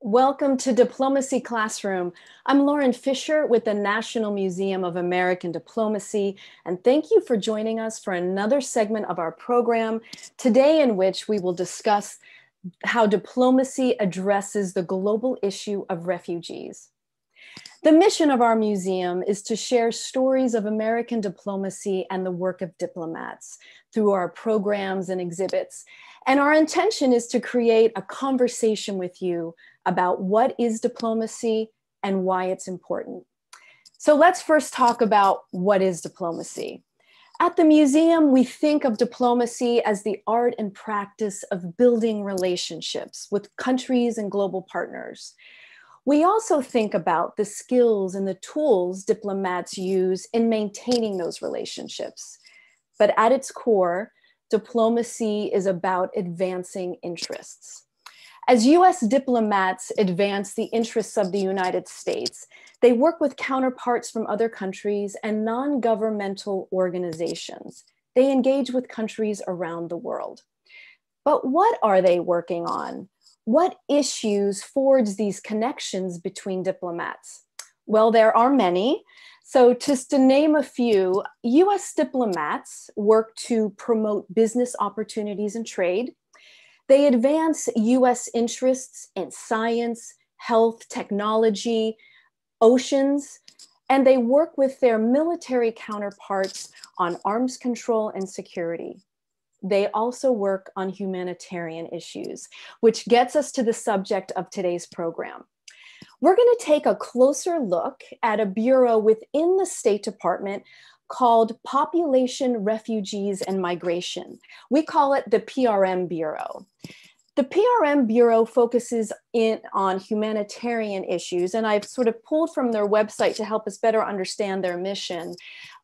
Welcome to Diplomacy Classroom. I'm Lauren Fisher with the National Museum of American Diplomacy, and thank you for joining us for another segment of our program, today in which we will discuss how diplomacy addresses the global issue of refugees. The mission of our museum is to share stories of American diplomacy and the work of diplomats through our programs and exhibits. And our intention is to create a conversation with you about what is diplomacy and why it's important. So let's first talk about what is diplomacy. At the museum, we think of diplomacy as the art and practice of building relationships with countries and global partners. We also think about the skills and the tools diplomats use in maintaining those relationships. But at its core, diplomacy is about advancing interests. As US diplomats advance the interests of the United States, they work with counterparts from other countries and non governmental organizations. They engage with countries around the world. But what are they working on? What issues forge these connections between diplomats? Well, there are many. So, just to name a few, US diplomats work to promote business opportunities and trade. They advance US interests in science, health, technology, oceans, and they work with their military counterparts on arms control and security. They also work on humanitarian issues, which gets us to the subject of today's program. We're going to take a closer look at a bureau within the State Department called Population, Refugees, and Migration. We call it the PRM Bureau. The PRM Bureau focuses in on humanitarian issues, and I've sort of pulled from their website to help us better understand their mission.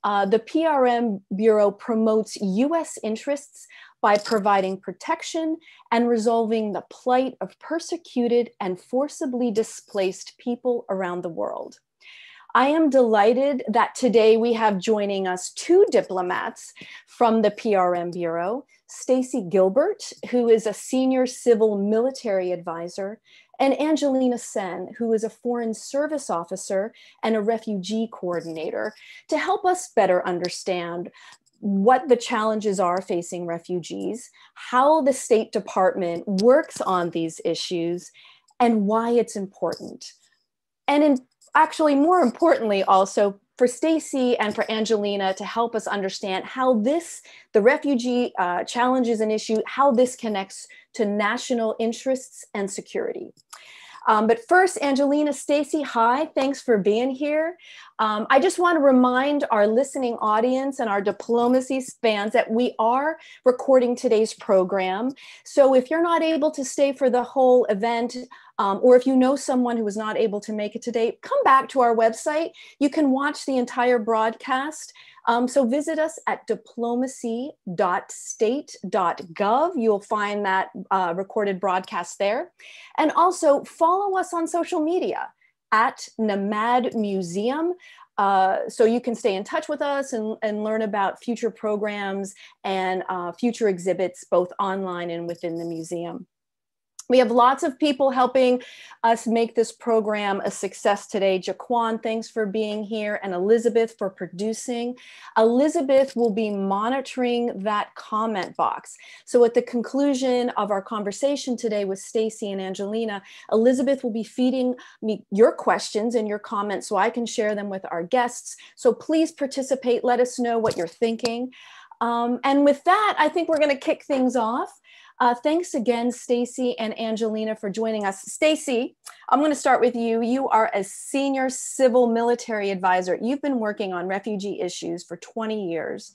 Uh, the PRM Bureau promotes US interests by providing protection and resolving the plight of persecuted and forcibly displaced people around the world. I am delighted that today we have joining us two diplomats from the PRM Bureau, Stacy Gilbert, who is a senior civil military advisor, and Anjalina Sen, who is a foreign service officer and a refugee coordinator, to help us better understand what the challenges are facing refugees, how the State Department works on these issues, and why it's important. And in actually more importantly also for Stacy and for Anjalina to help us understand how this, the refugee uh, challenge is an issue, how this connects to national interests and security. Um, but first, Anjalina, Stacy, hi, thanks for being here. Um, I just want to remind our listening audience and our diplomacy fans that we are recording today's program. So if you're not able to stay for the whole event, um, or if you know someone who was not able to make it today, come back to our website. You can watch the entire broadcast. Um, so visit us at diplomacy.state.gov. You'll find that uh, recorded broadcast there. And also follow us on social media at NMAD Museum. Uh, so you can stay in touch with us and, and learn about future programs and uh, future exhibits, both online and within the museum. We have lots of people helping us make this program a success today. Jaquan, thanks for being here, and Elizabeth for producing. Elizabeth will be monitoring that comment box. So at the conclusion of our conversation today with Stacy and Anjalina, Elizabeth will be feeding me your questions and your comments so I can share them with our guests. So please participate. Let us know what you're thinking. Um, and with that, I think we're going to kick things off. Uh, thanks again, Stacy and Anjalina, for joining us. Stacy, I'm going to start with you. You are a senior civil military advisor. You've been working on refugee issues for 20 years.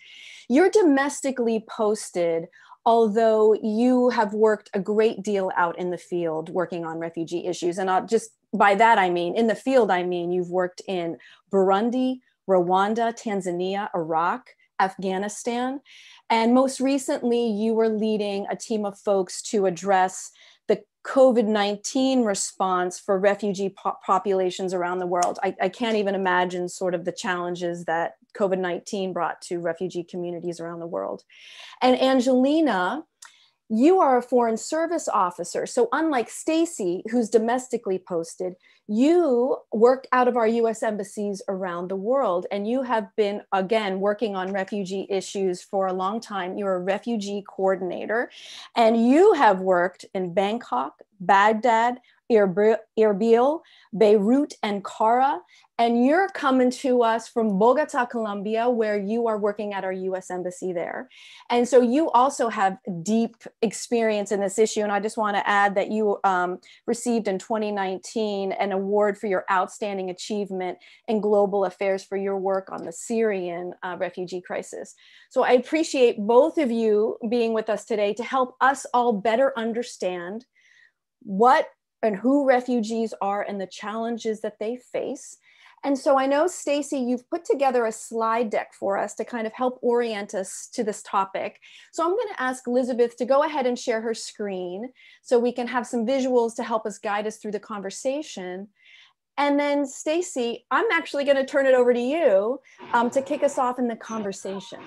You're domestically posted, although you have worked a great deal out in the field working on refugee issues. And I'll just by that, I mean, in the field, I mean, you've worked in Burundi, Rwanda, Tanzania, Iraq, Afghanistan. And most recently, you were leading a team of folks to address the COVID 19 response for refugee po- populations around the world. I, I, can't even imagine sort of the challenges that COVID 19 brought to refugee communities around the world. And Anjalina, you are a foreign service officer. So unlike Stacy, who's domestically posted, you work out of our US embassies around the world and you have been again working on refugee issues for a long time. You're a refugee coordinator and you have worked in Bangkok, Baghdad, Erbil, Beirut, and Kara. And you're coming to us from Bogota, Colombia, where you are working at our US Embassy there. And so you also have deep experience in this issue. And I just want to add that you um, received in 2019 an award for your outstanding achievement in global affairs for your work on the Syrian uh, refugee crisis. So I appreciate both of you being with us today to help us all better understand what and who refugees are and the challenges that they face. And so I know, Stacy, you've put together a slide deck for us to kind of help orient us to this topic. So I'm going to ask Elizabeth to go ahead and share her screen so we can have some visuals to help us guide us through the conversation. And then, Stacy, I'm actually going to turn it over to you um, to kick us off in the conversation.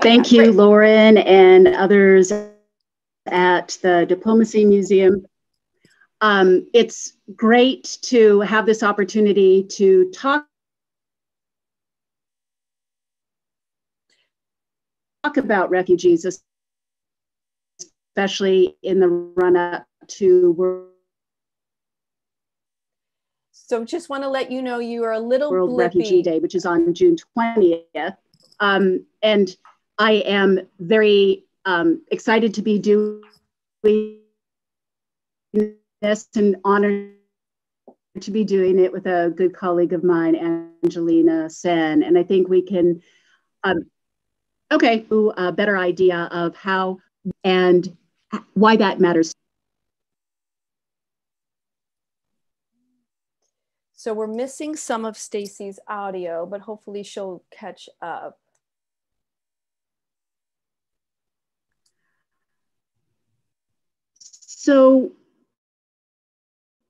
Thank you, Lauren, and others at the Diplomacy Museum. Um, it's great to have this opportunity to talk, talk about refugees, especially in the run up to World so just want to let you know you are a little World blippy. Refugee Day, which is on June 20th. Um, and I am very um, excited to be doing this and honored to be doing it with a good colleague of mine, Anjalina Sen. And I think we can, um, okay, a better idea of how and why that matters. So we're missing some of Stacy's audio, but hopefully she'll catch up. So,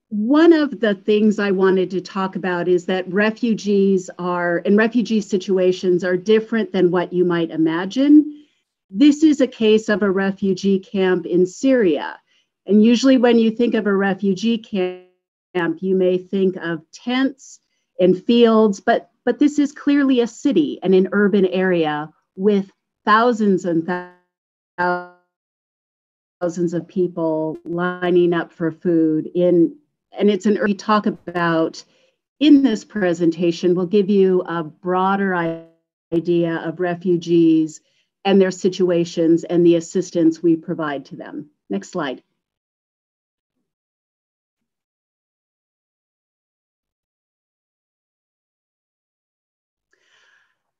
one of the things I wanted to talk about is that refugees are, and refugee situations are different than what you might imagine. This is a case of a refugee camp in Syria. And usually, when you think of a refugee camp, you may think of tents and fields, but, but this is clearly a city and an urban area with thousands and thousands thousands of people lining up for food in and it's an early talk about in this presentation we'll give you a broader idea of refugees and their situations and the assistance we provide to them. Next slide.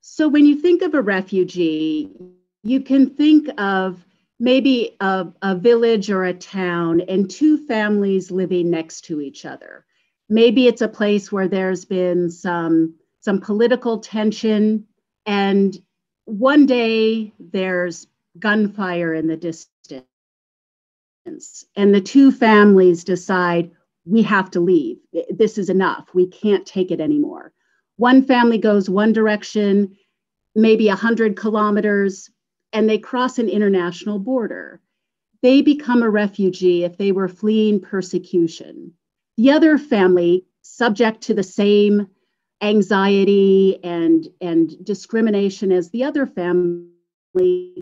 So when you think of a refugee you can think of maybe a, a village or a town and two families living next to each other. Maybe it's a place where there's been some, some political tension, and one day there's gunfire in the distance. And the two families decide we have to leave. This is enough. We can't take it anymore. One family goes one direction, maybe 100 kilometers, and they cross an international border. They become a refugee if they were fleeing persecution. The other family, subject to the same anxiety and, and discrimination as the other family,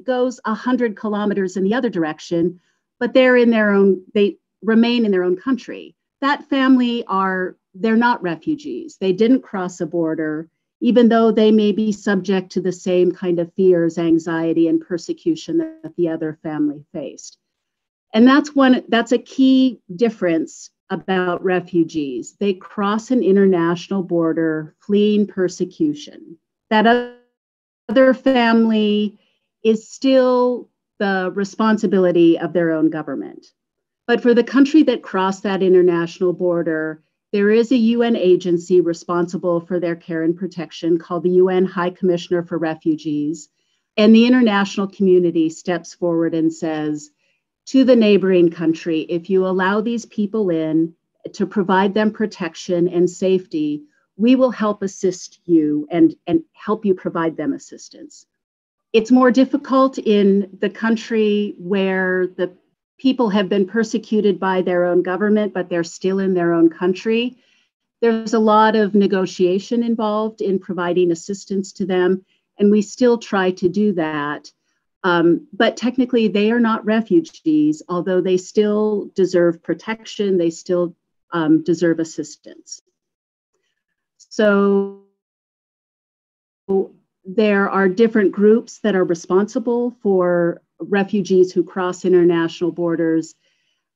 goes 100 kilometers in the other direction, but they're in their own, they remain in their own country. That family are, they're not refugees. They didn't cross a border even though they may be subject to the same kind of fears, anxiety, and persecution that the other family faced. And that's one that's a key difference about refugees. They cross an international border fleeing persecution. That other family is still the responsibility of their own government. But for the country that crossed that international border, there is a UN agency responsible for their care and protection called the UN High Commissioner for Refugees. And the international community steps forward and says to the neighboring country if you allow these people in to provide them protection and safety, we will help assist you and, and help you provide them assistance. It's more difficult in the country where the people have been persecuted by their own government, but they're still in their own country. There's a lot of negotiation involved in providing assistance to them, and we still try to do that. Um, but technically, they are not refugees, although they still deserve protection, they still um, deserve assistance. So there are different groups that are responsible for refugees who cross international borders.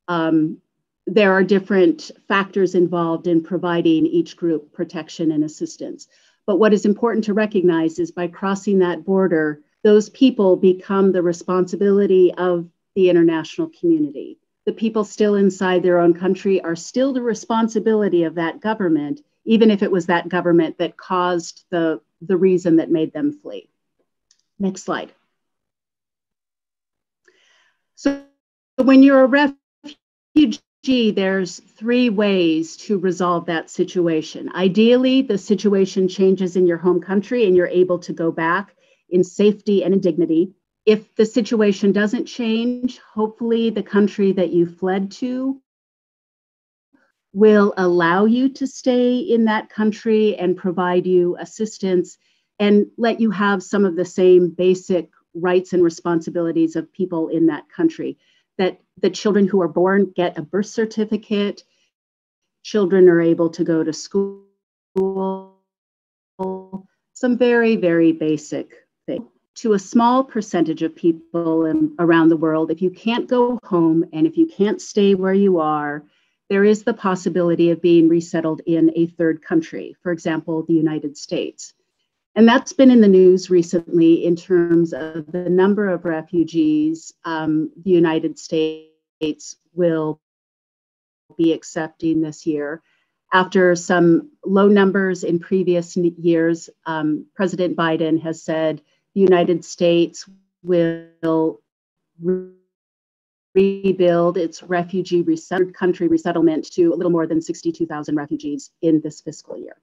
Um, there are different factors involved in providing each group protection and assistance. But what is important to recognize is by crossing that border, those people become the responsibility of the international community. The people still inside their own country are still the responsibility of that government, even if it was that government that caused the, the reason that made them flee. Next slide. So when you're a refugee, there's three ways to resolve that situation. Ideally, the situation changes in your home country and you're able to go back in safety and in dignity. If the situation doesn't change, hopefully the country that you fled to will allow you to stay in that country and provide you assistance and let you have some of the same basic rights and responsibilities of people in that country. That the children who are born get a birth certificate, children are able to go to school, some very, very basic things. To a small percentage of people in, around the world, if you can't go home and if you can't stay where you are, there is the possibility of being resettled in a third country, for example, the United States. And that's been in the news recently in terms of the number of refugees um, the United States will be accepting this year. After some low numbers in previous years, um, President Biden has said the United States will rebuild its refugee resettled country resettlement to a little more than 62,000 refugees in this fiscal year.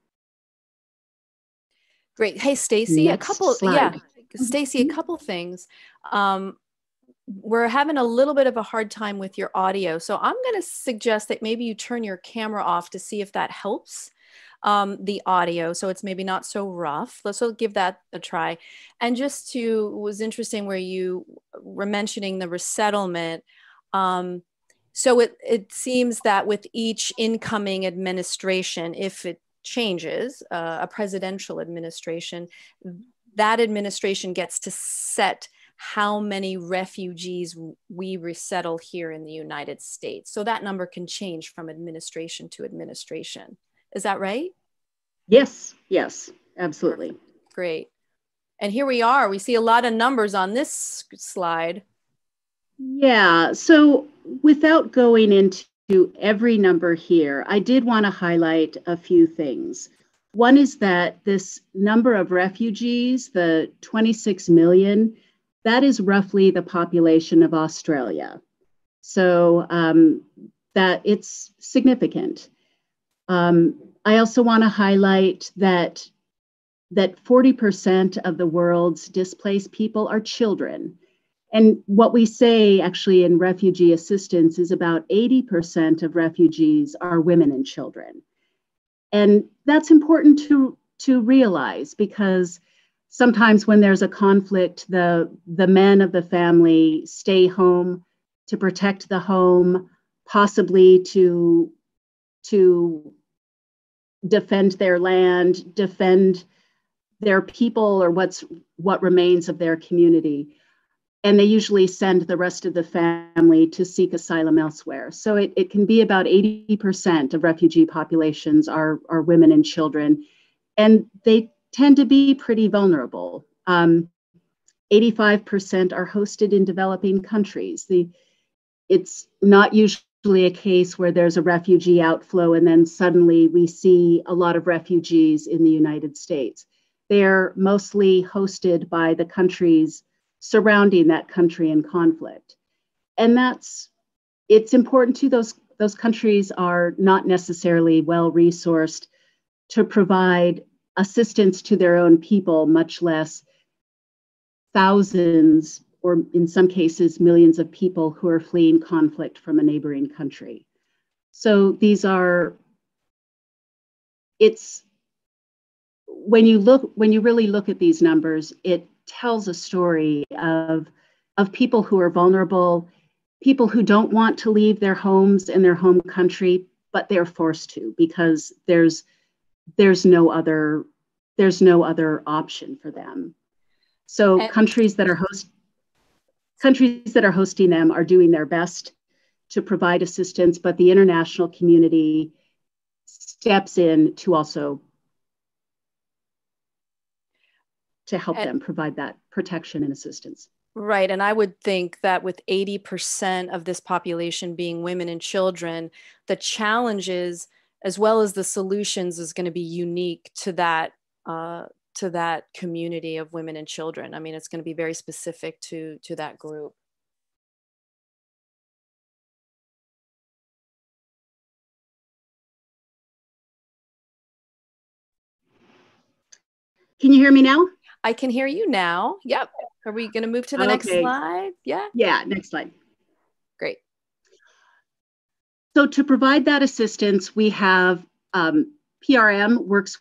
Great. Hey, Stacy, a couple, slide. yeah, Stacy, a mm-hmm. couple things. Um, we're having a little bit of a hard time with your audio. So I'm going to suggest that maybe you turn your camera off to see if that helps um, the audio. So it's maybe not so rough. Let's give that a try. And just to, was interesting where you were mentioning the resettlement. Um, so it, it seems that with each incoming administration, if it changes, uh, a presidential administration, that administration gets to set how many refugees we resettle here in the United States. So that number can change from administration to administration. Is that right? Yes, yes, absolutely. Great. And here we are. We see a lot of numbers on this slide. Yeah. So without going into to every number here, I did want to highlight a few things. One is that this number of refugees, the 26 million, that is roughly the population of Australia. So um, that it's significant. Um, I also want to highlight that that 40% of the world's displaced people are children. And what we say actually in refugee assistance is about 80% of refugees are women and children. And that's important to, to realize because sometimes when there's a conflict, the, the men of the family stay home to protect the home, possibly to, to defend their land, defend their people or what's what remains of their community and they usually send the rest of the family to seek asylum elsewhere. So it, it can be about 80% of refugee populations are, are women and children, and they tend to be pretty vulnerable. Um, 85% are hosted in developing countries. The, it's not usually a case where there's a refugee outflow and then suddenly we see a lot of refugees in the United States. They're mostly hosted by the countries surrounding that country in conflict. And that's it's important to those those countries are not necessarily well resourced. to provide assistance to their own people, much less thousands or in some cases millions of people who are fleeing conflict from a neighboring country. So these are it's when you look when you really look at these numbers, it tells a story of of people who are vulnerable, people who don't want to leave their homes and their home country, but they're forced to because there's there's no other there's no other option for them. So and- countries that are host countries that are hosting them are doing their best to provide assistance, but the international community steps in to also to help and, them provide that protection and assistance. Right. And I would think that with 80% of this population being women and children, the challenges as well as the solutions is going to be unique to that uh, to that community of women and children. I mean, it's going to be very specific to to that group. Can you hear me now? I can hear you now. Yep. Are we going to move to the okay. next slide? Yeah. Yeah, next slide. Great. So to provide that assistance, we have um, PRM works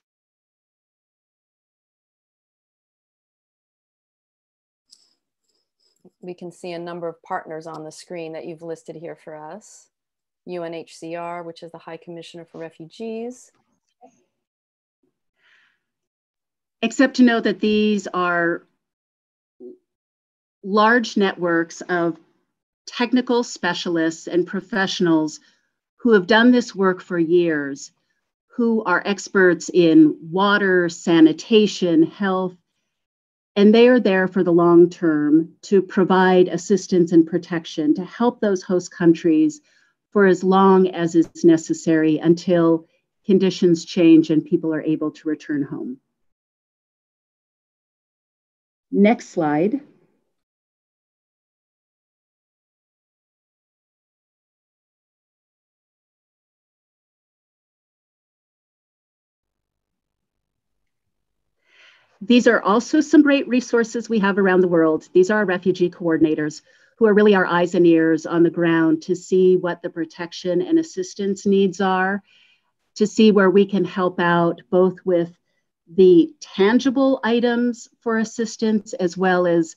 we can see a number of partners on the screen that you've listed here for us. UNHCR, which is the High Commissioner for Refugees. Except to know that these are large networks of technical specialists and professionals who have done this work for years, who are experts in water, sanitation, health, and they are there for the long term to provide assistance and protection to help those host countries for as long as is necessary until conditions change and people are able to return home. Next slide. These are also some great resources we have around the world. These are our refugee coordinators who are really our eyes and ears on the ground to see what the protection and assistance needs are, to see where we can help out both with the tangible items for assistance as well as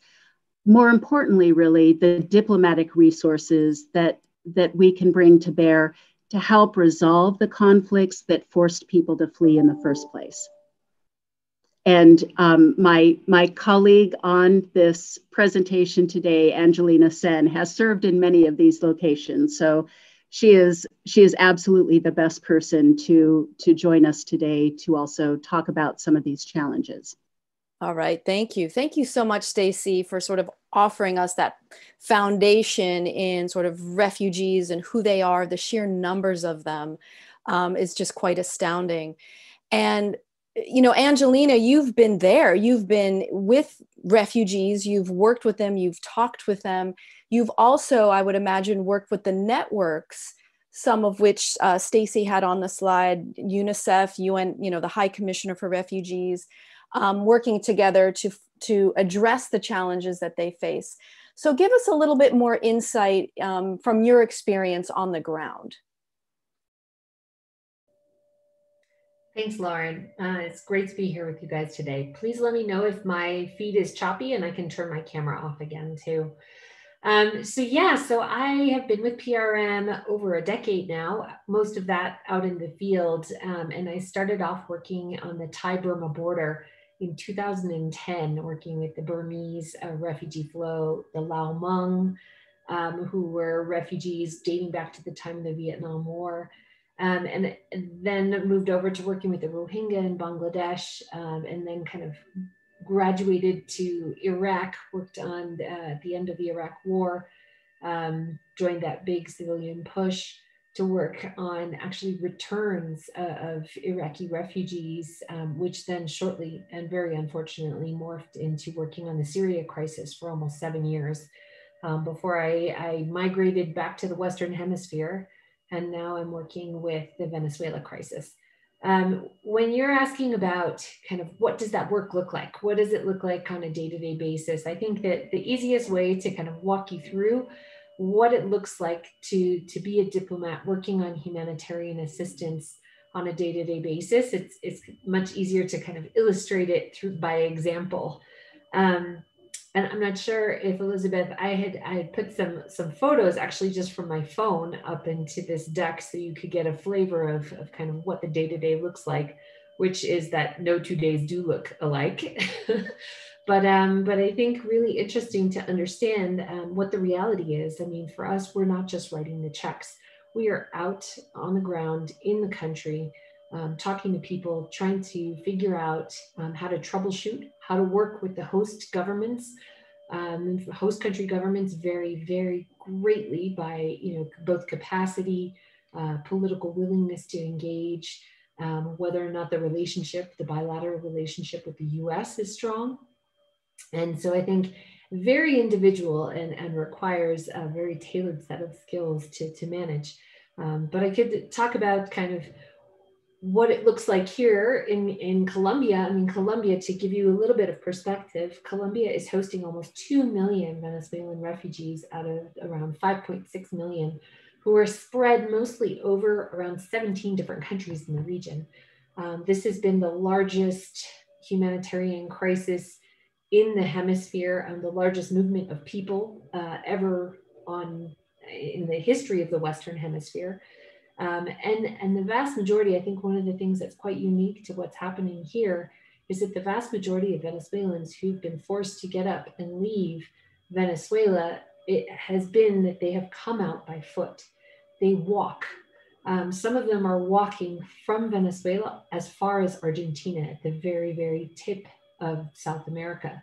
more importantly really the diplomatic resources that that we can bring to bear to help resolve the conflicts that forced people to flee in the first place. And um, my, my colleague on this presentation today, Anjalina Sen, has served in many of these locations. So she is, she is absolutely the best person to, to join us today to also talk about some of these challenges. All right, thank you. Thank you so much, Stacy, for sort of offering us that foundation in sort of refugees and who they are. The sheer numbers of them um, is just quite astounding. And you know, Anjalina, you've been there. You've been with refugees. You've worked with them. You've talked with them. You've also, I would imagine, worked with the networks, some of which uh, Stacy had on the slide, UNICEF, UN, you know, the High Commissioner for Refugees, um, working together to to address the challenges that they face. So, give us a little bit more insight um, from your experience on the ground. Thanks, Lauren. Uh, it's great to be here with you guys today. Please let me know if my feed is choppy and I can turn my camera off again too. Um, so yeah, so I have been with PRM over a decade now, most of that out in the field. Um, and I started off working on the Thai-Burma border in 2010, working with the Burmese uh, refugee flow, the Lao Hmong, um, who were refugees dating back to the time of the Vietnam War um, and, then moved over to working with the Rohingya in Bangladesh, um, and then kind of graduated to Iraq, worked on uh, the end of the Iraq War, um, joined that big civilian push to work on actually returns uh, of Iraqi refugees, um, which then shortly and very unfortunately morphed into working on the Syria crisis for almost seven years um, before I, I migrated back to the Western Hemisphere and now I'm working with the Venezuela crisis. Um, when you're asking about kind of what does that work look like? What does it look like on a day to day basis? I think that the easiest way to kind of walk you through what it looks like to, to be a diplomat working on humanitarian assistance on a day to day basis, it's, it's much easier to kind of illustrate it through by example. Um, and I'm not sure if Elizabeth, I had I had put some some photos actually just from my phone up into this deck so you could get a flavor of, of kind of what the day-to-day looks like, which is that no two days do look alike. but um, but I think really interesting to understand um, what the reality is. I mean, for us, we're not just writing the checks. We are out on the ground in the country, um, talking to people, trying to figure out um, how to troubleshoot, how to work with the host governments. Um, host country governments vary very greatly by you know both capacity, uh, political willingness to engage, um, whether or not the relationship, the bilateral relationship with the U.S. is strong. And so I think very individual and, and requires a very tailored set of skills to, to manage. Um, but I could talk about kind of what it looks like here in, in Colombia. I mean, Colombia, to give you a little bit of perspective, Colombia is hosting almost 2 million Venezuelan refugees out of around 5.6 million who are spread mostly over around 17 different countries in the region. Um, this has been the largest humanitarian crisis in the hemisphere and the largest movement of people uh, ever on in the history of the Western Hemisphere. Um, and, and the vast majority, I think one of the things that's quite unique to what's happening here is that the vast majority of Venezuelans who've been forced to get up and leave Venezuela, it has been that they have come out by foot. They walk. Um, some of them are walking from Venezuela as far as Argentina at the very, very tip of South America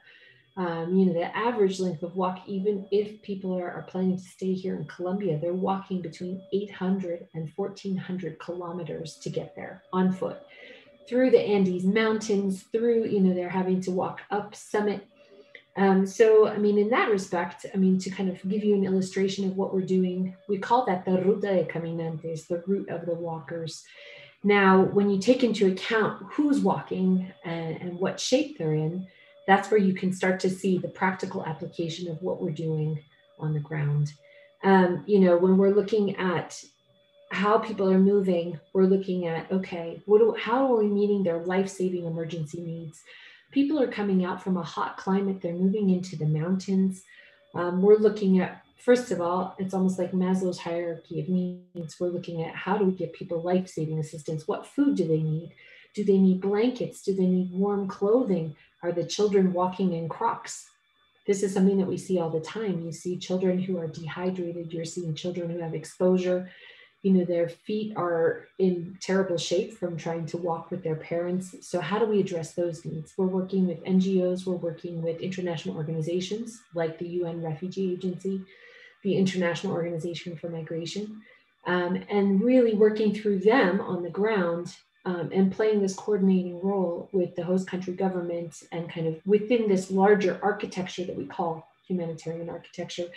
um, you know, the average length of walk, even if people are, are planning to stay here in Colombia, they're walking between 800 and 1400 kilometers to get there on foot through the Andes mountains, through, you know, they're having to walk up summit. Um, so, I mean, in that respect, I mean, to kind of give you an illustration of what we're doing, we call that the Ruta de Caminantes, the route of the walkers. Now, when you take into account who's walking and, and what shape they're in, that's where you can start to see the practical application of what we're doing on the ground. Um, you know, when we're looking at how people are moving, we're looking at okay, what do, how are we meeting their life-saving emergency needs? People are coming out from a hot climate; they're moving into the mountains. Um, we're looking at first of all, it's almost like Maslow's hierarchy of needs. We're looking at how do we give people life-saving assistance? What food do they need? Do they need blankets? Do they need warm clothing? Are the children walking in Crocs? This is something that we see all the time. You see children who are dehydrated, you're seeing children who have exposure. You know, their feet are in terrible shape from trying to walk with their parents. So, how do we address those needs? We're working with NGOs, we're working with international organizations like the UN Refugee Agency, the International Organization for Migration, um, and really working through them on the ground um, and playing this coordinating role with the host country government and kind of within this larger architecture that we call humanitarian architecture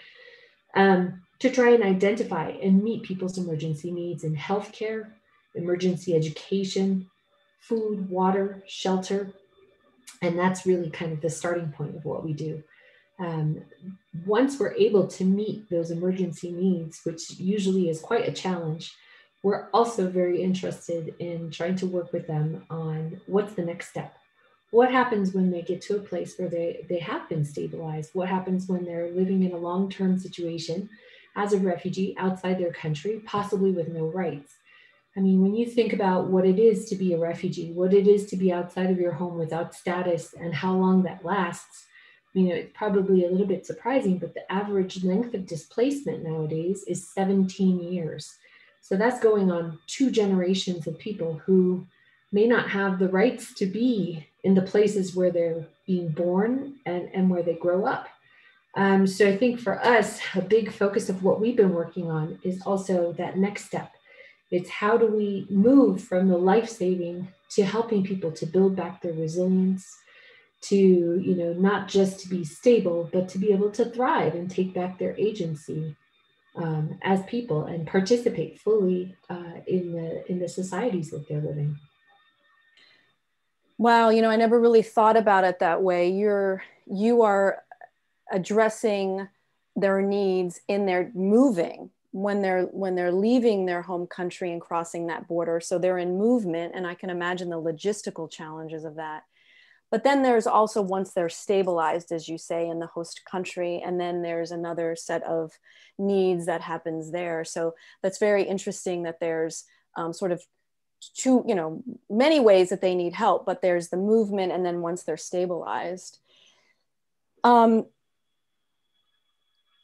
um, to try and identify and meet people's emergency needs in healthcare, emergency education, food, water, shelter. And that's really kind of the starting point of what we do. Um, once we're able to meet those emergency needs, which usually is quite a challenge, we're also very interested in trying to work with them on what's the next step. What happens when they get to a place where they, they have been stabilized? What happens when they're living in a long term situation as a refugee outside their country, possibly with no rights? I mean, when you think about what it is to be a refugee, what it is to be outside of your home without status, and how long that lasts, you know, it's probably a little bit surprising, but the average length of displacement nowadays is 17 years. So that's going on two generations of people who may not have the rights to be in the places where they're being born and, and where they grow up. Um, so I think for us, a big focus of what we've been working on is also that next step. It's how do we move from the life saving to helping people to build back their resilience, to you know not just to be stable, but to be able to thrive and take back their agency um, as people and participate fully uh, in the in the societies that they're living. Wow, you know, I never really thought about it that way. You're you are addressing their needs in their moving when they're when they're leaving their home country and crossing that border. So they're in movement and I can imagine the logistical challenges of that. But then there's also once they're stabilized, as you say, in the host country, and then there's another set of needs that happens there. So that's very interesting that there's um, sort of two, you know, many ways that they need help, but there's the movement, and then once they're stabilized. Um,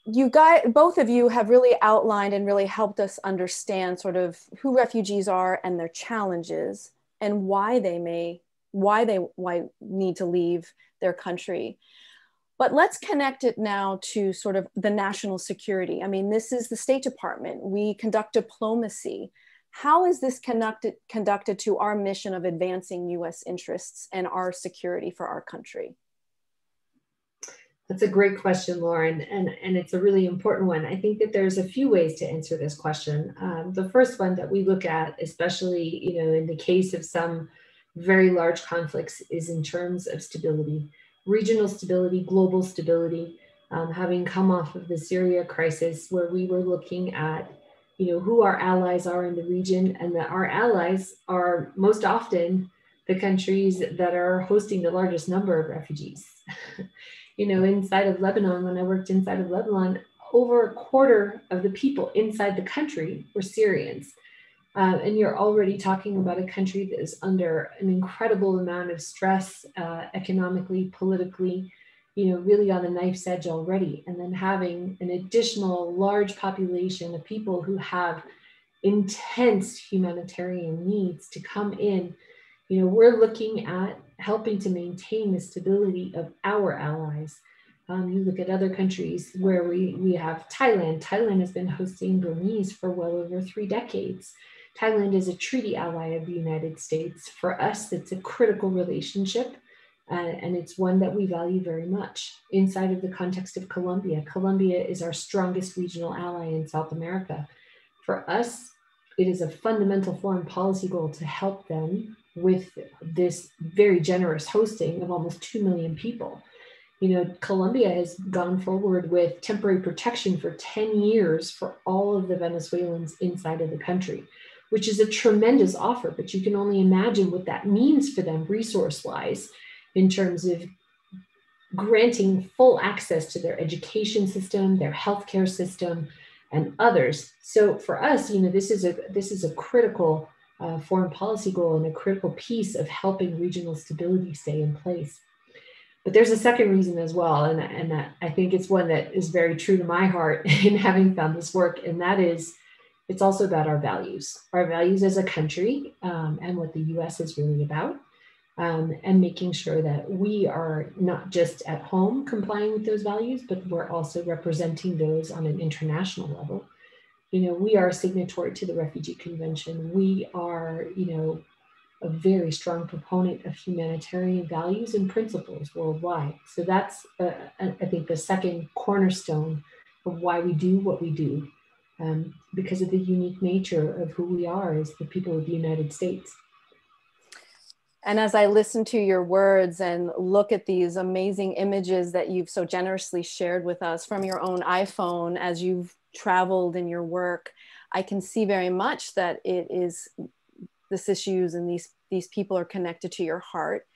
you guys, both of you have really outlined and really helped us understand sort of who refugees are and their challenges and why they may why they why need to leave their country. But let's connect it now to sort of the national security. I mean this is the state department. We conduct diplomacy. How is this conducted conducted to our mission of advancing us interests and our security for our country? That's a great question, Lauren, and, and it's a really important one. I think that there's a few ways to answer this question. Um, the first one that we look at, especially you know in the case of some very large conflicts is in terms of stability, regional stability, global stability. Um, having come off of the Syria crisis, where we were looking at, you know, who our allies are in the region, and that our allies are most often the countries that are hosting the largest number of refugees. you know, inside of Lebanon, when I worked inside of Lebanon, over a quarter of the people inside the country were Syrians. Uh, and you're already talking about a country that is under an incredible amount of stress uh, economically, politically, you know, really on the knife's edge already. And then having an additional large population of people who have intense humanitarian needs to come in. You know, we're looking at helping to maintain the stability of our allies. Um, you look at other countries where we, we have Thailand. Thailand has been hosting Burmese for well over three decades. Thailand is a treaty ally of the United States. For us, it's a critical relationship, uh, and it's one that we value very much. Inside of the context of Colombia, Colombia is our strongest regional ally in South America. For us, it is a fundamental foreign policy goal to help them with this very generous hosting of almost 2 million people. You know, Colombia has gone forward with temporary protection for 10 years for all of the Venezuelans inside of the country which is a tremendous offer, but you can only imagine what that means for them resource wise in terms of granting full access to their education system, their healthcare system, and others. So for us, you know, this is a this is a critical uh, foreign policy goal and a critical piece of helping regional stability stay in place. But there's a second reason as well, and, and I think it's one that is very true to my heart in having found this work, and that is it's also about our values, our values as a country, um, and what the US is really about, um, and making sure that we are not just at home complying with those values, but we're also representing those on an international level. You know, we are a signatory to the Refugee Convention. We are, you know, a very strong proponent of humanitarian values and principles worldwide. So that's, uh, I think, the second cornerstone of why we do what we do um, because of the unique nature of who we are as the people of the United States. And as I listen to your words and look at these amazing images that you've so generously shared with us from your own iPhone as you've traveled in your work, I can see very much that it is this issues and these these people are connected to your heart.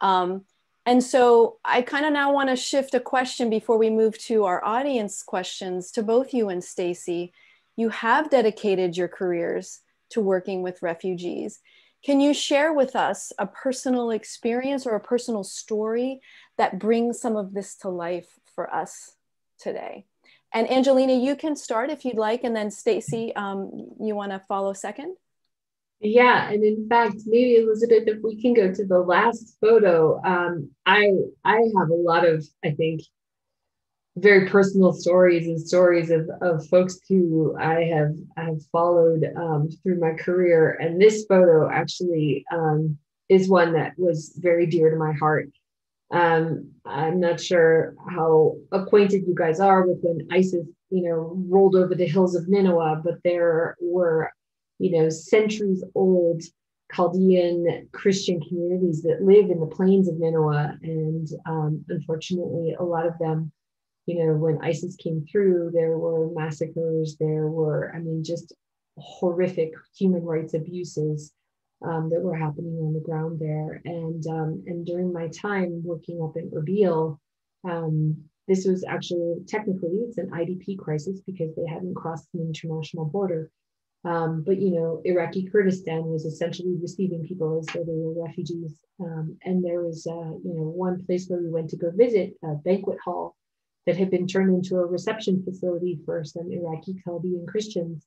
Um, and so I kind of now want to shift a question before we move to our audience questions to both you and Stacy you have dedicated your careers to working with refugees. Can you share with us a personal experience or a personal story that brings some of this to life for us today? And Anjalina, you can start if you'd like, and then Stacy, um, you want to follow second? Yeah, and in fact, maybe Elizabeth, if we can go to the last photo, um, I I have a lot of I think very personal stories and stories of, of folks who I have I have followed um, through my career. And this photo actually um, is one that was very dear to my heart. Um, I'm not sure how acquainted you guys are with when ISIS, you know, rolled over the hills of Nineveh, but there were, you know, centuries old Chaldean Christian communities that live in the plains of Nineveh. And um, unfortunately, a lot of them, you know, when ISIS came through, there were massacres, there were, I mean, just horrific human rights abuses um, that were happening on the ground there. And, um, and during my time working up in Erbil, um, this was actually technically it's an IDP crisis because they hadn't crossed an international border. Um, but you know, Iraqi Kurdistan was essentially receiving people as though they were refugees. Um, and there was, uh, you know, one place where we went to go visit a banquet hall that had been turned into a reception facility for some Iraqi Chaldean Christians.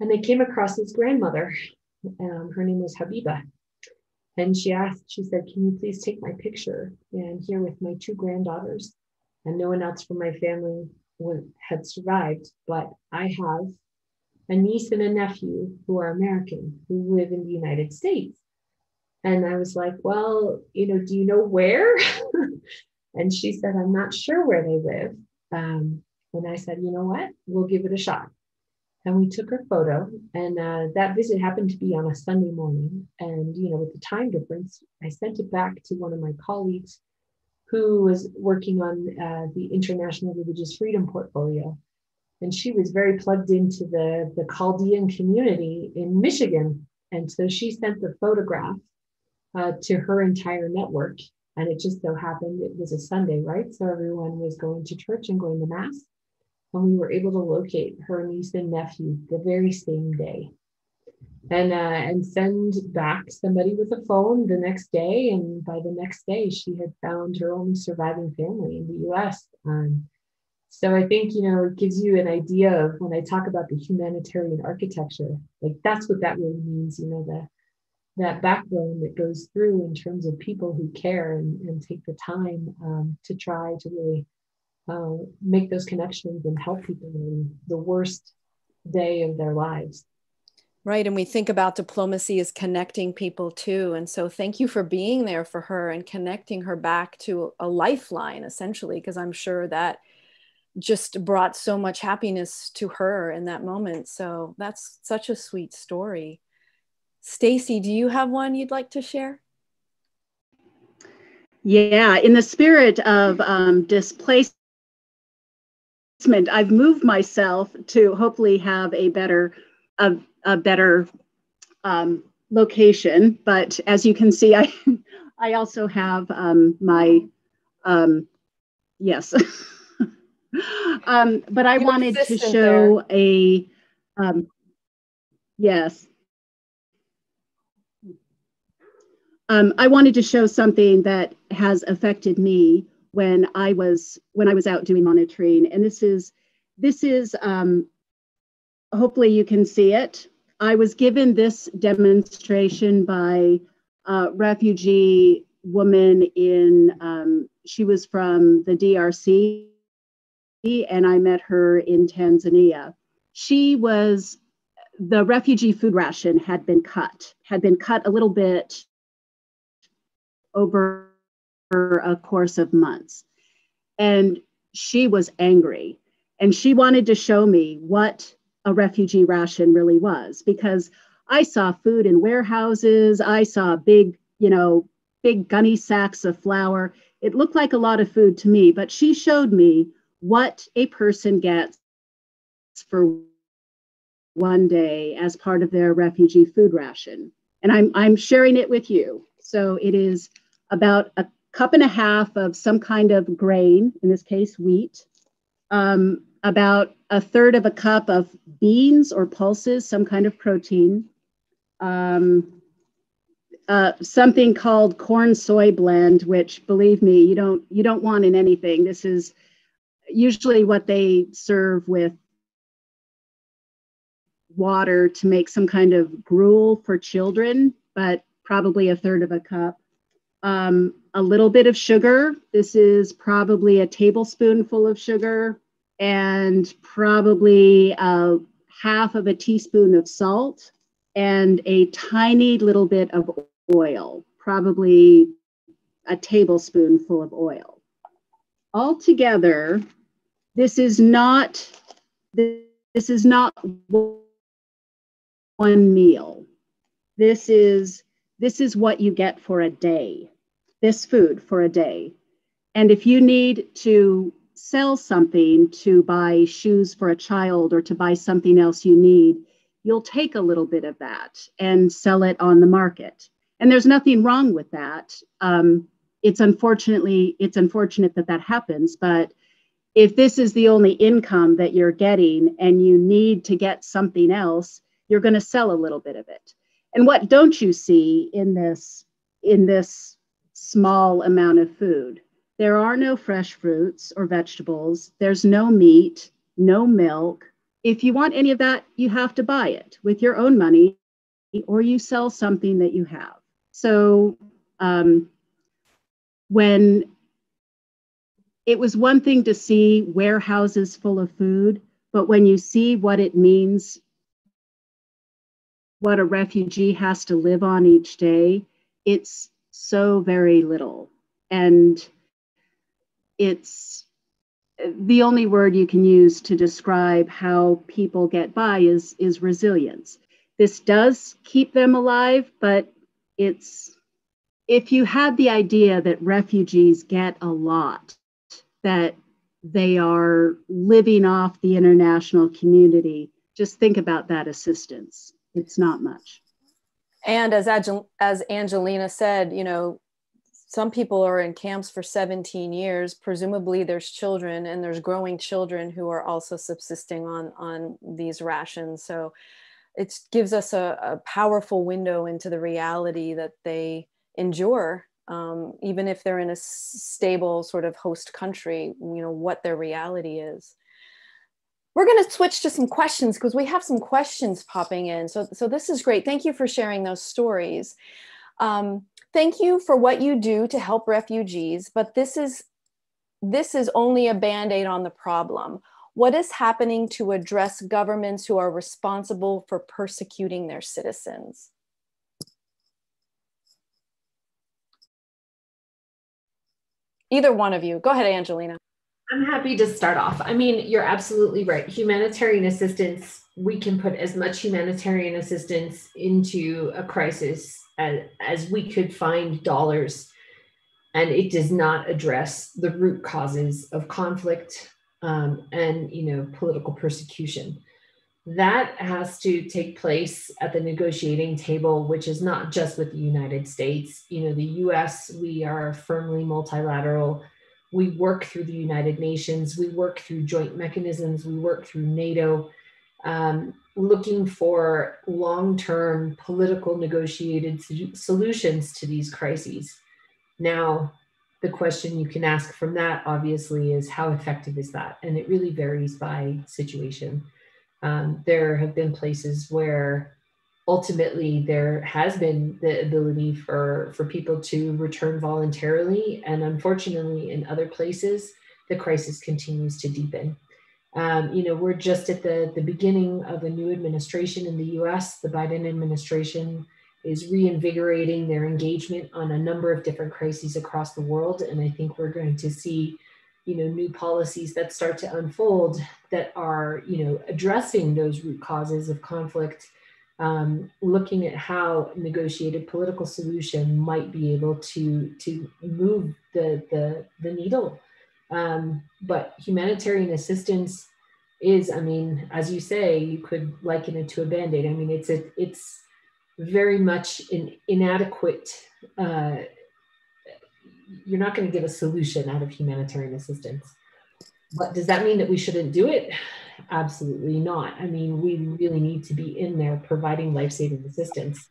And they came across his grandmother. Um, her name was Habiba. And she asked, she said, Can you please take my picture? And here with my two granddaughters. And no one else from my family had survived, but I have a niece and a nephew who are American who live in the United States. And I was like, Well, you know, do you know where? and she said, I'm not sure where they live. Um, and I said, You know what? We'll give it a shot and we took her photo and uh, that visit happened to be on a sunday morning and you know with the time difference i sent it back to one of my colleagues who was working on uh, the international religious freedom portfolio and she was very plugged into the, the chaldean community in michigan. And so she sent the photograph uh, to her entire network. And it just so happened it was a sunday right? So everyone was going to church and going to mass. And we were able to locate her niece and nephew the very same day. And uh, and send back somebody with a phone the next day. And by the next day she had found her only surviving family in the us um, so i think you know it gives you an idea of when i talk about the humanitarian architecture like that's what that really means you know the that backbone that goes through in terms of people who care and, and take the time um, to try to really uh, make those connections and help people in the worst day of their lives. Right. And we think about diplomacy as connecting people too. And so thank you for being there for her and connecting her back to a lifeline, essentially, because I'm sure that just brought so much happiness to her in that moment. So that's such a sweet story. Stacy, do you have one you'd like to share? Yeah, in the spirit of um, displaced I've moved myself to hopefully have a better a, a better um, location. But as you can see, I I also have um, my um, yes. um, but I You're wanted to show there. a um, yes. Um, I wanted to show something that has affected me when I was when I was out doing monitoring, and this is this is um, hopefully you can see it. I was given this demonstration by a refugee woman in um, she was from the DRC, and I met her in Tanzania. She was the refugee food ration had been cut, had been cut a little bit over a course of months. And she was angry and she wanted to show me what a refugee ration really was because I saw food in warehouses, I saw big, you know, big gunny sacks of flour. It looked like a lot of food to me, but she showed me what a person gets for one day as part of their refugee food ration. And I'm, I'm sharing it with you. So it is about a cup and a half of some kind of grain, in this case, wheat, um, about a third of a cup of beans or pulses, some kind of protein, um, uh, something called corn soy blend, which believe me, you don't you don't want in anything. This is usually what they serve with water to make some kind of gruel for children, but probably a third of a cup um, a little bit of sugar. This is probably a tablespoonful of sugar and probably a half of a teaspoon of salt and a tiny little bit of oil, probably a tablespoonful of oil. Altogether, this is not this is not one meal. this is this is what you get for a day. This food for a day. And if you need to sell something to buy shoes for a child or to buy something else you need you'll take a little bit of that and sell it on the market. And there's nothing wrong with that. Um, it's unfortunately it's unfortunate that that happens but if this is the only income that you're getting and you need to get something else you're going to sell a little bit of it. And what don't you see in this in this small amount of food? There are no fresh fruits or vegetables. There's no meat no milk. If you want any of that you have to buy it with your own money or you sell something that you have. So um, when it was one thing to see warehouses full of food, but when you see what it means, what a refugee has to live on each day, it's so very little. And it's the only word you can use to describe how people get by is, is resilience. This does keep them alive, but it's if you had the idea that refugees get a lot that they are living off the international community, just think about that assistance. It's not much. And as, as Anjalina said, you know, some people are in camps for 17 years. Presumably, there's children and there's growing children who are also subsisting on, on these rations. So it gives us a, a powerful window into the reality that they endure um, even if they're in a stable sort of host country, you know, what their reality is. We're going to switch to some questions because we have some questions popping in. So, so this is great. Thank you for sharing those stories. Um, thank you for what you do to help refugees, but this is this is only a band-aid on the problem. What is happening to address governments who are responsible for persecuting their citizens? Either one of you. Go ahead, Anjalina. I'm happy to start off. I mean, you're absolutely right. Humanitarian assistance, we can put as much humanitarian assistance into a crisis as, as we could find dollars. And it does not address the root causes of conflict um, and, you know, political persecution that has to take place at the negotiating table, which is not just with the United States. You know, the US, we are firmly multilateral. We work through the United Nations, we work through joint mechanisms, we work through NATO, um, looking for long term political negotiated solutions to these crises. Now, the question you can ask from that obviously is how effective is that? And it really varies by situation. Um, there have been places where ultimately there has been the ability for, for people to return voluntarily. And unfortunately, in other places, the crisis continues to deepen. Um, you know, we're just at the, the beginning of a new administration in the US. The Biden administration is reinvigorating their engagement on a number of different crises across the world. And I think we're going to see you know new policies that start to unfold that are you know addressing those root causes of conflict um, looking at how negotiated political solution might be able to to move the the, the needle. Um, but humanitarian assistance is i mean as you say you could liken it to a band-aid. I mean it's a it's very much an inadequate uh, you're not going to get a solution out of humanitarian assistance. But does that mean that we shouldn't do it? Absolutely not. I mean, we really need to be in there providing life saving assistance.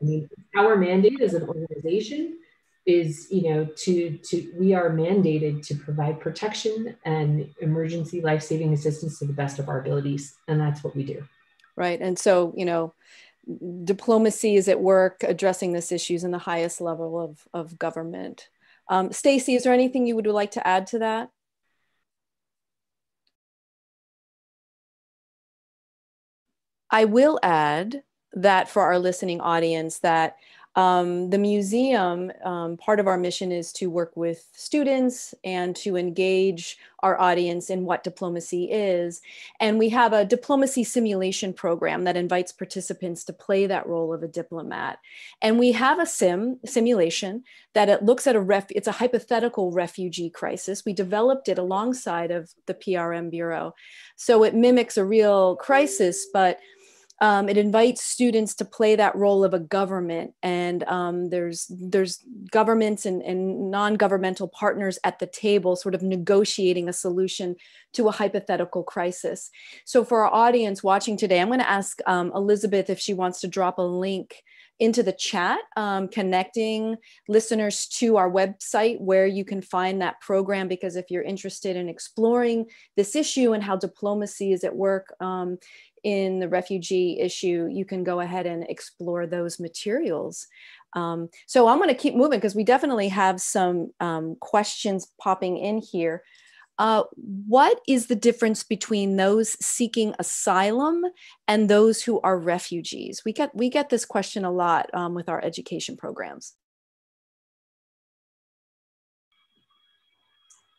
I mean, our mandate as an organization is, you know, to to we are mandated to provide protection and emergency life saving assistance to the best of our abilities, and that's what we do. Right, and so you know, diplomacy is at work addressing this issues in the highest level of of government. Um, Stacy, is there anything you would like to add to that? I will add that for our listening audience that um, the museum, um, part of our mission is to work with students and to engage our audience in what diplomacy is. And we have a diplomacy simulation program that invites participants to play that role of a diplomat. And we have a sim simulation that it looks at a ref, it's a hypothetical refugee crisis. We developed it alongside of the PRM Bureau. So it mimics a real crisis, but um, it invites students to play that role of a government and um, there's there's governments and, and non-governmental partners at the table sort of negotiating a solution to a hypothetical crisis so for our audience watching today i'm going to ask um, elizabeth if she wants to drop a link into the chat, um, connecting listeners to our website where you can find that program. Because if you're interested in exploring this issue and how diplomacy is at work um, in the refugee issue, you can go ahead and explore those materials. Um, so I'm going to keep moving because we definitely have some um, questions popping in here. Uh, what is the difference between those seeking asylum and those who are refugees? We get we get this question a lot um, with our education programs.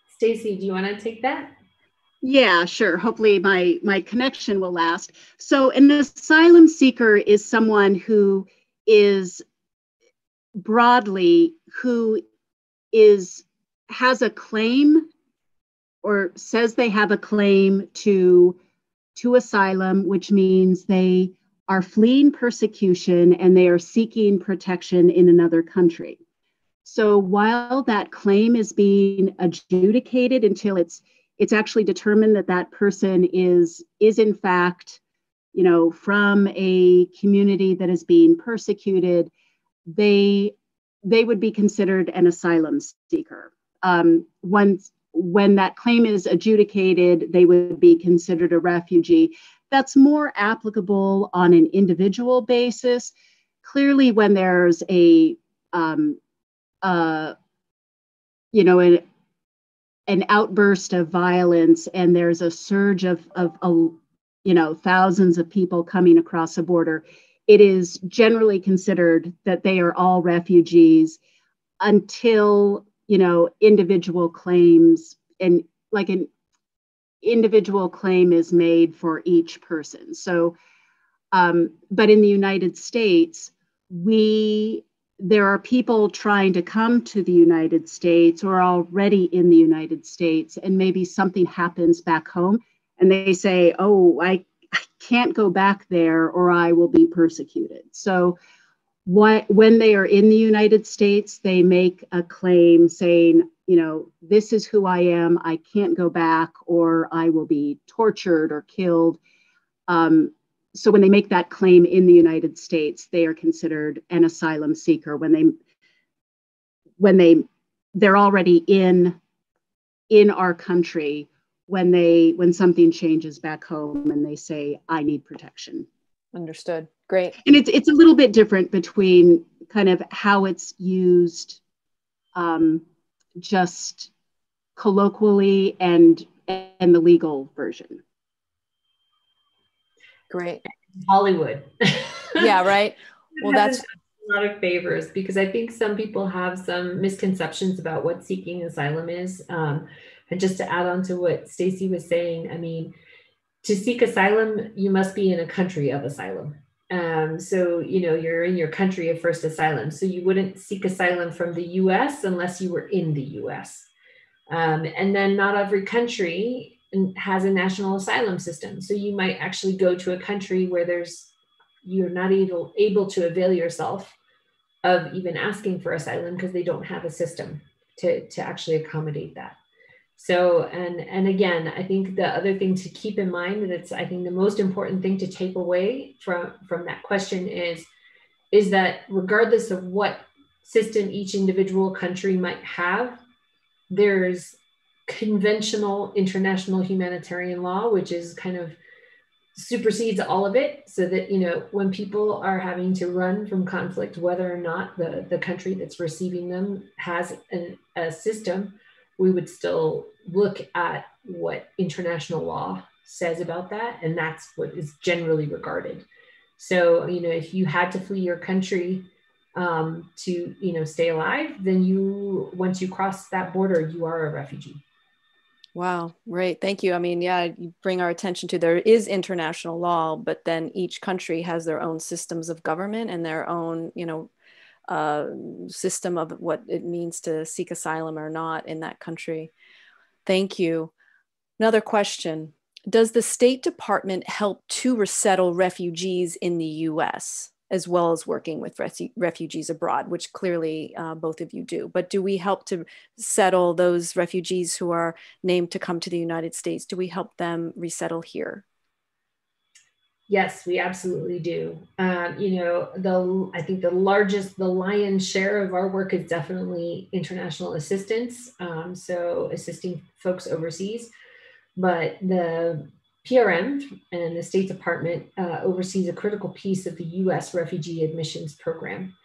Stacy, do you want to take that? Yeah, sure. Hopefully my my connection will last. So an asylum seeker is someone who is broadly who is has a claim or says they have a claim to to asylum, which means they are fleeing persecution and they are seeking protection in another country. So while that claim is being adjudicated until it's it's actually determined that that person is is in fact you know from a community that is being persecuted they they would be considered an asylum seeker. Um, once when that claim is adjudicated they would be considered a refugee. That's more applicable on an individual basis. Clearly when there's a um, uh, you know an, an outburst of violence and there's a surge of, of, you know thousands of people coming across the border it is generally considered that they are all refugees until you know individual claims and like an individual claim is made for each person. So um, but in the united states we there are people trying to come to the United States or already in the United States, and maybe something happens back home, and they say, Oh, I, I can't go back there or I will be persecuted. So, what, when they are in the United States, they make a claim saying, you know, this is who I am, I can't go back, or I will be tortured or killed. Um, so when they make that claim in the United States, they are considered an asylum seeker when they when they they're already in in our country when they when something changes back home and they say I need protection. Understood. Great. And it's it's a little bit different between kind of how it's used um, just colloquially and and the legal version. Great. Hollywood. yeah, right. Well, that's a lot of favors because I think some people have some misconceptions about what seeking asylum is. Um, and just to add on to what Stacy was saying, I mean, to seek asylum, you must be in a country of asylum. Um, so, you know, you're in your country of first asylum. So you wouldn't seek asylum from the US unless you were in the US. Um, and then not every country has a national asylum system. So you might actually go to a country where there's you're not able able to avail yourself of even asking for asylum because they don't have a system to to actually accommodate that. So and and again, I think the other thing to keep in mind that it's I think the most important thing to take away from from that question is is that regardless of what system each individual country might have, there's conventional international humanitarian law, which is kind of supersedes all of it so that you know when people are having to run from conflict whether or not the, the country that's receiving them has an, a system we would still look at what international law says about that and that's what is generally regarded so you know if you had to flee your country um, to you know stay alive, then you once you cross that border, you are a refugee. Wow, great. Thank you. I mean, yeah, you bring our attention to there is international law, but then each country has their own systems of government and their own, you know, uh, system of what it means to seek asylum or not in that country. Thank you. Another question Does the State Department help to resettle refugees in the US? As well as working with refugees abroad, which clearly uh, both of you do. But do we help to settle those refugees who are named to come to the United States? Do we help them resettle here? Yes, we absolutely do. Um, you know, the I think the largest, the lion's share of our work is definitely international assistance. Um, so assisting folks overseas, but the PRM and the State Department uh, oversees a critical piece of the U.S. refugee admissions program.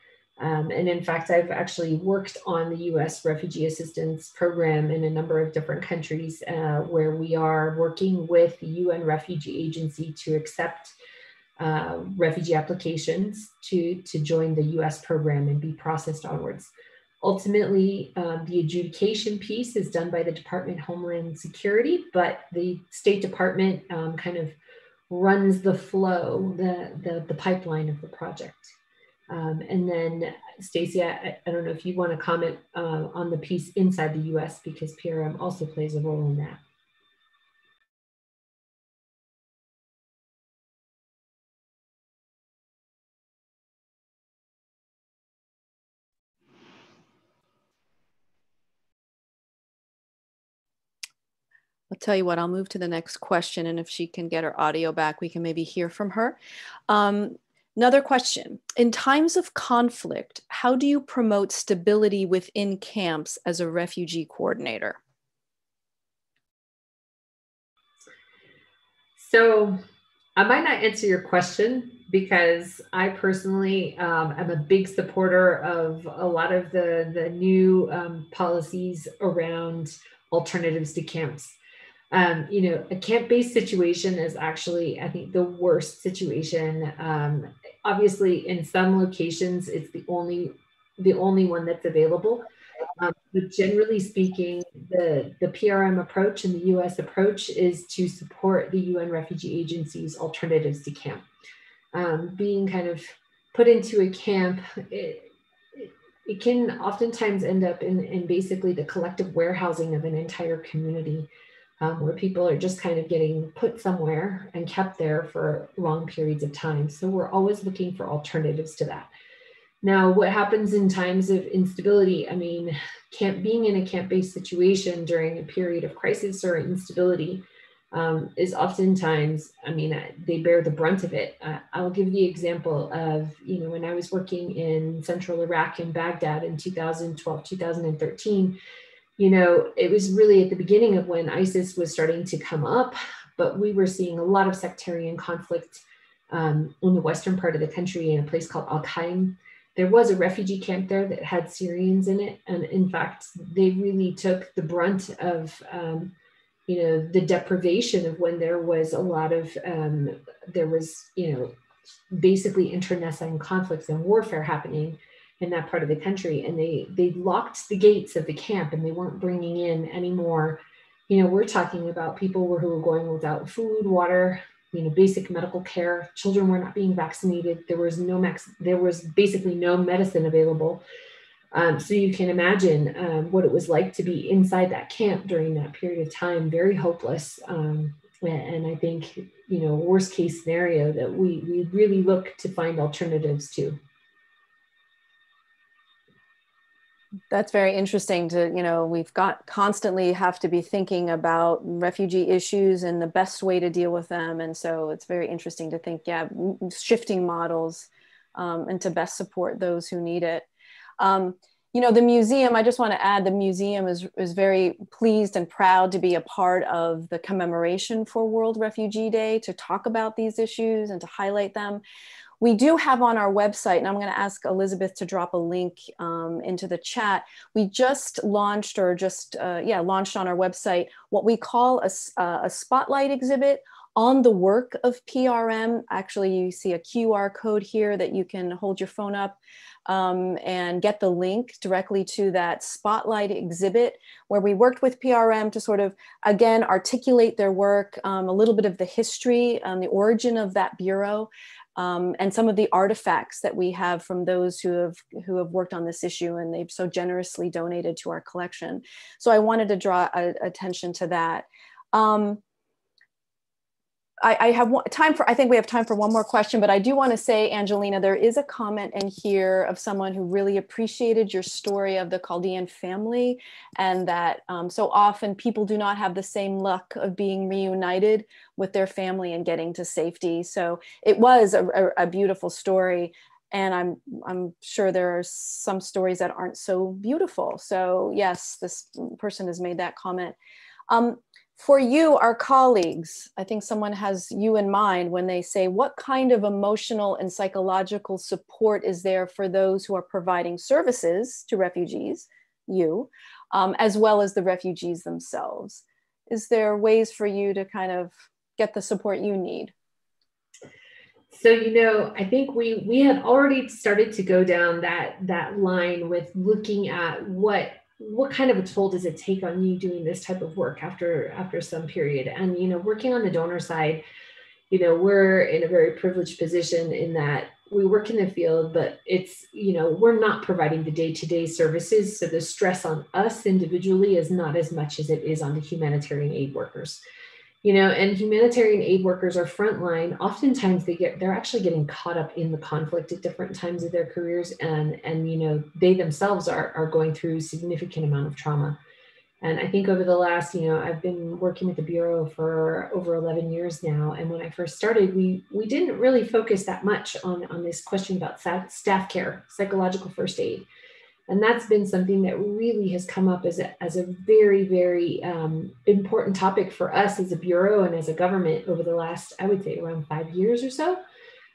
Um, and in fact, I've actually worked on the US Refugee Assistance Program in a number of different countries uh, where we are working with the UN Refugee Agency to accept uh, refugee applications to, to join the US program and be processed onwards. Ultimately, um, the adjudication piece is done by the Department of Homeland Security, but the State Department um, kind of runs the flow, the, the, the pipeline of the project. Um, and then, Stacy, I, I, don't know if you want to comment uh, on the piece inside the US because PRM also plays a role in that. I'll tell you what, I'll move to the next question. And if she can get her audio back, we can maybe hear from her. Um, Another question In times of conflict, how do you promote stability within camps as a refugee coordinator? So, I might not answer your question because I personally um, am a big supporter of a lot of the, the new um, policies around alternatives to camps um, you know, a camp-based situation is actually, I think, the worst situation. Um, obviously, in some locations, it's the only the only one that's available. Um, but generally speaking, the the PRM approach and the U.S. approach is to support the UN Refugee Agency's alternatives to camp. Um, being kind of put into a camp, it, it, it can oftentimes end up in, in basically the collective warehousing of an entire community um, where people are just kind of getting put somewhere and kept there for long periods of time. So we're always looking for alternatives to that. Now, what happens in times of instability? I mean, camp being in a camp-based situation during a period of crisis or instability um, is oftentimes, I mean, they bear the brunt of it. Uh, I'll give the example of, you know, when I was working in central Iraq in Baghdad in 2012, 2013, you know, it was really at the beginning of when ISIS was starting to come up, but we were seeing a lot of sectarian conflict um, in the western part of the country in a place called Al Qaim. There was a refugee camp there that had Syrians in it. And in fact, they really took the brunt of, um, you know, the deprivation of when there was a lot of, um, there was, you know, basically internecine conflicts and warfare happening in that part of the country and they they locked the gates of the camp and they weren't bringing in any more. You know we're talking about people who were going without food water you know basic medical care. Children were not being vaccinated. There was no max there was basically no medicine available. Um, so you can imagine um, what it was like to be inside that camp during that period of time very hopeless. Um, and i think you know worst case scenario that we we really look to find alternatives to that's very interesting to you know we've got constantly have to be thinking about refugee issues and the best way to deal with them. And so it's very interesting to think yeah shifting models um, and to best support those who need it. Um, you know the museum i just want to add the museum is, is very pleased and proud to be a part of the commemoration for world refugee day to talk about these issues and to highlight them we do have on our website, and I'm going to ask Elizabeth to drop a link um, into the chat. We just launched, or just, uh, yeah, launched on our website what we call a, uh, a spotlight exhibit on the work of PRM. Actually, you see a QR code here that you can hold your phone up um, and get the link directly to that spotlight exhibit where we worked with PRM to sort of, again, articulate their work, um, a little bit of the history, and the origin of that bureau, um, and some of the artifacts that we have from those who have who have worked on this issue and they've so generously donated to our collection. So I wanted to draw a, attention to that. Um, I, I have one, time for, I think we have time for one more question, but I do want to say, Anjalina, there is a comment in here of someone who really appreciated your story of the Chaldean family and that um, so often people do not have the same luck of being reunited with their family and getting to safety. So it was a, a, a beautiful story and I'm I'm sure there are some stories that aren't so beautiful. So yes, this person has made that comment. Um, for you, our colleagues, I think someone has you in mind when they say, what kind of emotional and psychological support is there for those who are providing services to refugees, you, um, as well as the refugees themselves? Is there ways for you to kind of get the support you need? So you know, I think we we had already started to go down that that line with looking at what what kind of a toll does it take on you doing this type of work after after some period? And you know working on the donor side you know we're in a very privileged position in that we work in the field but it's you know we're not providing the day-to-day services so the stress on us individually is not as much as it is on the humanitarian aid workers you know and humanitarian aid workers are frontline. Oftentimes they get they're actually getting caught up in the conflict at different times of their careers and and you know they themselves are are going through significant amount of trauma. And i think over the last you know i've been working with the bureau for over 11 years now and when i first started we we didn't really focus that much on on this question about staff care psychological first aid and that's been something that really has come up as a, as a very very um, important topic for us as a bureau and as a government over the last i would say around five years or so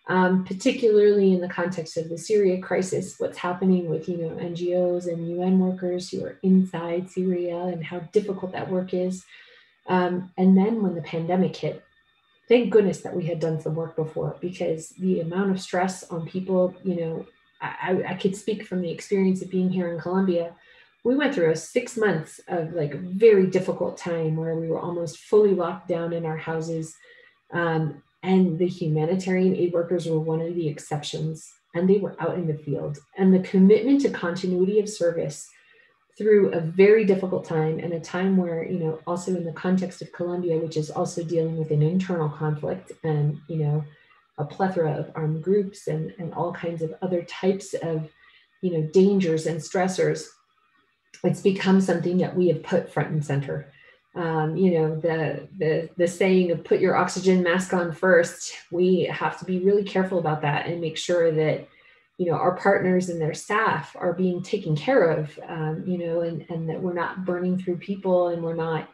um, particularly in the context of the syria crisis what's happening with you know ngos and un workers who are inside syria and how difficult that work is. Um, and then when the pandemic hit thank goodness that we had done some work before because the amount of stress on people you know I, I could speak from the experience of being here in Colombia. We went through a six months of like very difficult time where we were almost fully locked down in our houses. Um, and the humanitarian aid workers were one of the exceptions, and they were out in the field. And the commitment to continuity of service through a very difficult time and a time where, you know, also in the context of Colombia, which is also dealing with an internal conflict and, you know, a plethora of armed groups and, and all kinds of other types of you know dangers and stressors it's become something that we have put front and center. Um, you know the, the the saying of put your oxygen mask on first we have to be really careful about that and make sure that you know our partners and their staff are being taken care of um, you know and, and that we're not burning through people and we're not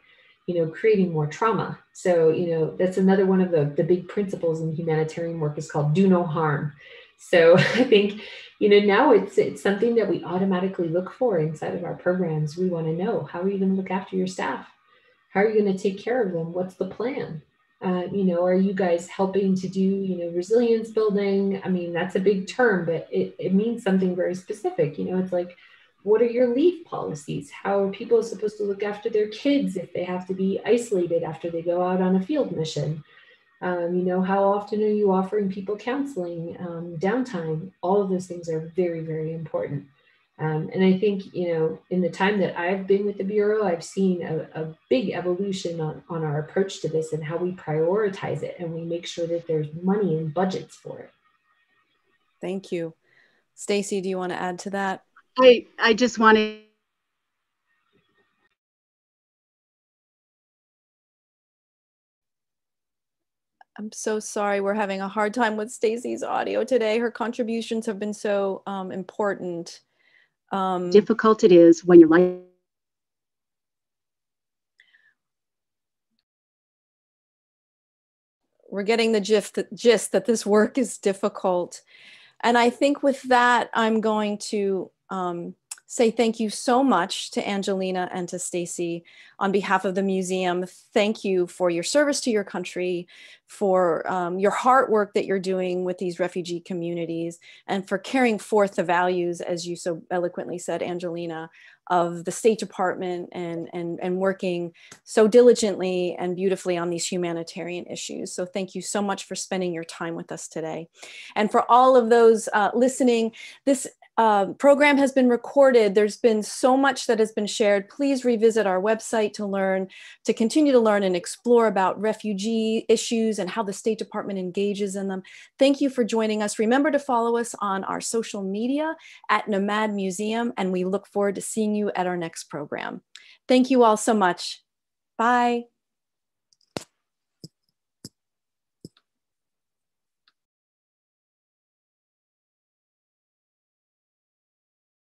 you know, creating more trauma. So, you know, that's another one of the, the big principles in humanitarian work is called do no harm. So I think, you know, now it's it's something that we automatically look for inside of our programs. We want to know how are you going to look after your staff? How are you going to take care of them? What's the plan? Uh, you know, are you guys helping to do, you know, resilience building? I mean, that's a big term, but it, it means something very specific. You know, it's like what are your leave policies? How are people supposed to look after their kids if they have to be isolated after they go out on a field mission? Um, you know, how often are you offering people counseling, um, downtime? All of those things are very, very important. Um, and I think, you know, in the time that I've been with the Bureau, I've seen a, a big evolution on, on our approach to this and how we prioritize it and we make sure that there's money and budgets for it. Thank you. Stacy, do you want to add to that? I, I just wanted I'm so sorry we're having a hard time with Stacy's audio today. Her contributions have been so um, important. Um, difficult it is when you're like we're getting the gist, gist that this work is difficult. And I think with that, I'm going to um, say thank you so much to Anjalina and to Stacy on behalf of the museum. Thank you for your service to your country, for um, your hard work that you're doing with these refugee communities, and for carrying forth the values, as you so eloquently said, Anjalina, of the State Department and, and, and working so diligently and beautifully on these humanitarian issues. So thank you so much for spending your time with us today. And for all of those uh, listening, this uh, program has been recorded. There's been so much that has been shared. Please revisit our website to learn, to continue to learn and explore about refugee issues and how the State Department engages in them. Thank you for joining us. Remember to follow us on our social media at NMAD Museum, and we look forward to seeing you at our next program. Thank you all so much. Bye.